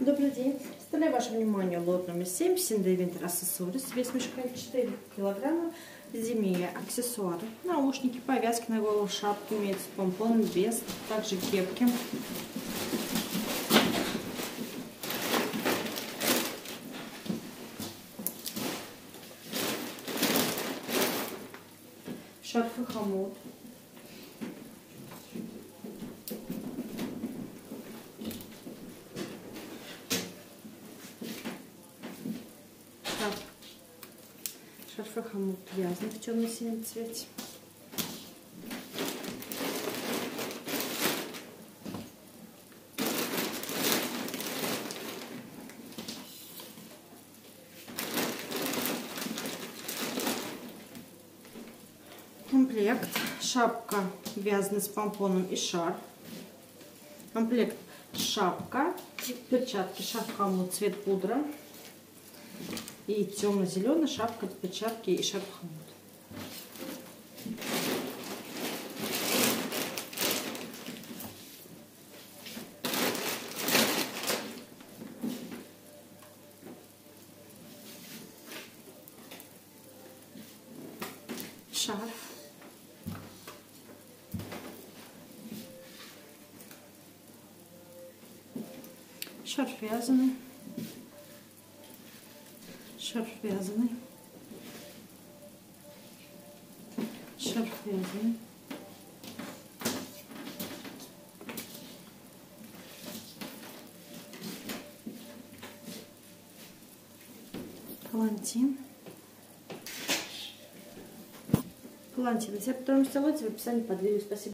Добрый день. Представляю вашему вниманию лот номер 7, Синдай Винтер Аксессуарис. Вес мешка 4 килограмма. Зимние аксессуары. Наушники, повязки на голову, шапки имеются, помпоны, без, также кепки. И хомут. Шарф. Шарф и хомут вязаный в темно-синем цвете. Комплект. Шапка вязаная с помпоном и шарф. Комплект. Шапка, перчатки, шарф хомут, цвет пудра. И темно-зеленая шапка, перчатки и шарф хомут. Шарф. Шарф вязаный. Шарф вязаный. Шарф вязаный. Палантин. Палантин. Все, потом в описании под видео. Спасибо.